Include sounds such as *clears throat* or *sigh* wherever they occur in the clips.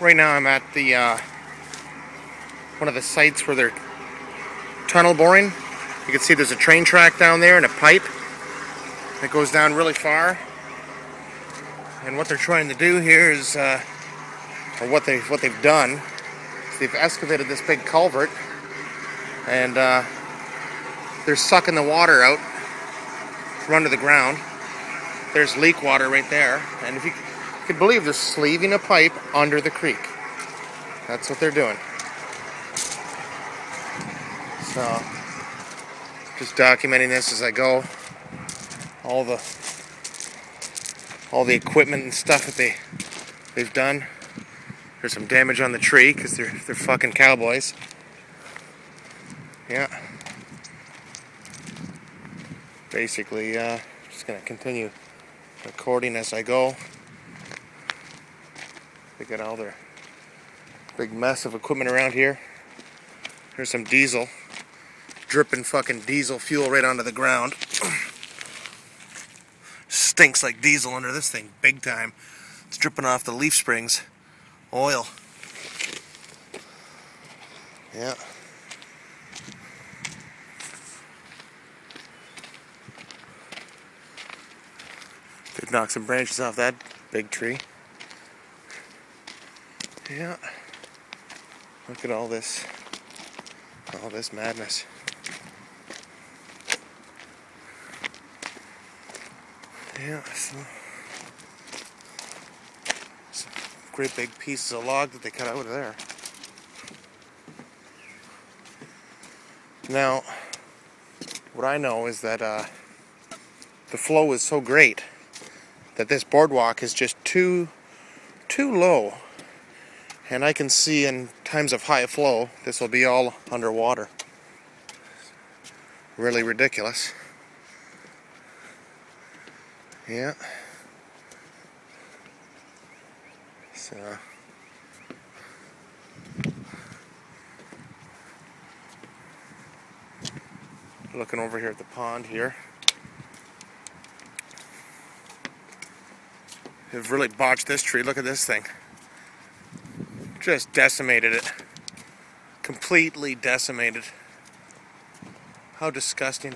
Right now I'm at the uh, one of the sites where they're tunnel boring. You can see there's a train track down there and a pipe that goes down really far. And what they're trying to do here is, uh, or what they what they've done, is they've excavated this big culvert, and uh, they're sucking the water out from under the ground. There's leak water right there, and if you could believe they're sleeving a pipe under the creek. That's what they're doing. So, just documenting this as I go. All the all the equipment and stuff that they they've done. There's some damage on the tree because they're they're fucking cowboys. Yeah. Basically, uh, just gonna continue recording as I go. They got all their big mess of equipment around here. Here's some diesel, dripping fucking diesel fuel right onto the ground. *clears throat* Stinks like diesel under this thing, big time. It's dripping off the leaf springs. Oil. Yeah. They've knocked some branches off that big tree. Yeah. Look at all this. All this madness. Yeah, so some great big pieces of log that they cut out of there. Now, what I know is that uh, the flow is so great that this boardwalk is just too too low and I can see in times of high flow this will be all underwater. Really ridiculous. Yeah. So. Looking over here at the pond here. They've really botched this tree. Look at this thing. Just decimated it. Completely decimated. How disgusting.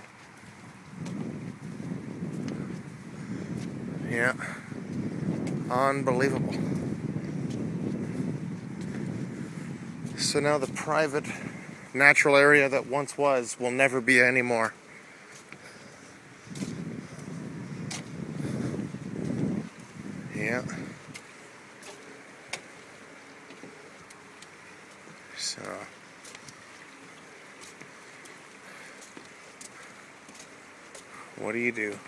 Yeah. Unbelievable. So now the private natural area that once was will never be anymore. Yeah. So. What do you do?